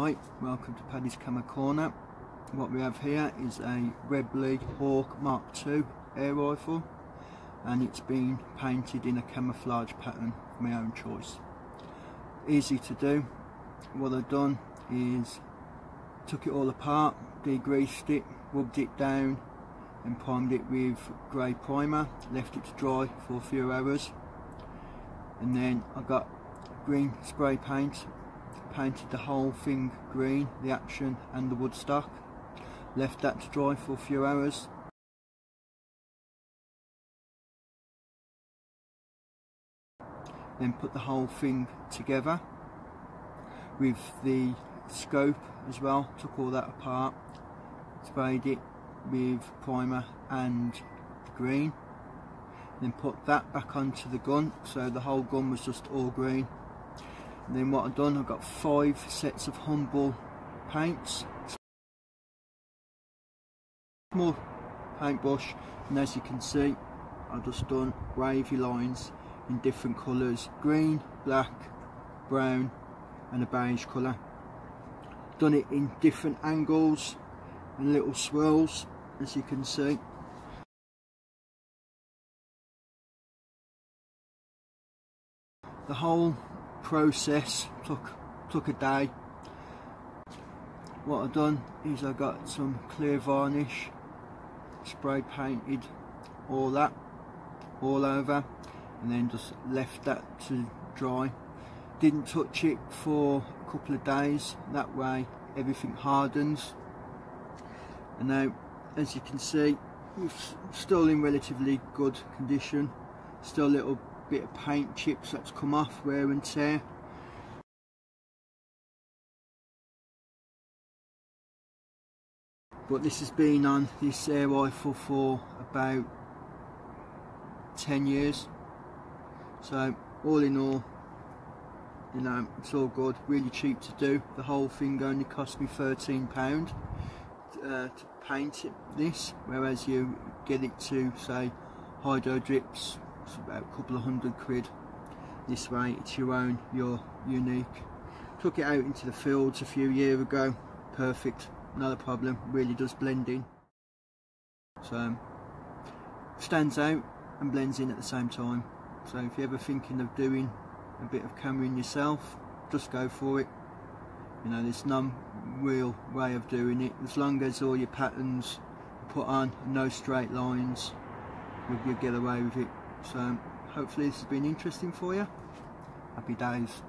Hi, welcome to Paddy's Camo Corner. What we have here is a Webley Hawk Mark II air rifle and it's been painted in a camouflage pattern of my own choice. Easy to do. What I've done is took it all apart, degreased it, rubbed it down and primed it with grey primer, left it to dry for a few hours and then I got green spray paint painted the whole thing green, the action and the woodstock. Left that to dry for a few hours. Then put the whole thing together with the scope as well, took all that apart, sprayed it with primer and the green then put that back onto the gun so the whole gun was just all green and then what I've done, I've got five sets of Humbrol paints. More paintbrush and as you can see I've just done wavy lines in different colours green, black, brown and a beige colour done it in different angles and little swirls as you can see the whole process. Took took a day. What I've done is I got some clear varnish spray painted all that all over and then just left that to dry. Didn't touch it for a couple of days. That way everything hardens. And now as you can see it's still in relatively good condition. Still a little bit of paint chips that's come off wear and tear. But this has been on this air rifle for about 10 years. So all in all you know it's all good really cheap to do. The whole thing only cost me 13 pound uh, to paint it, this whereas you get it to say Hydro-Drips it's about a couple of hundred quid. This way it's your own you're unique. Took it out into the fields a few years ago. Perfect not a problem. Really does blend in. So um, stands out and blends in at the same time. So if you're ever thinking of doing a bit of camoing yourself just go for it. You know there's no real way of doing it. As long as all your patterns put on no straight lines you'll get away with it so hopefully this has been interesting for you. Happy days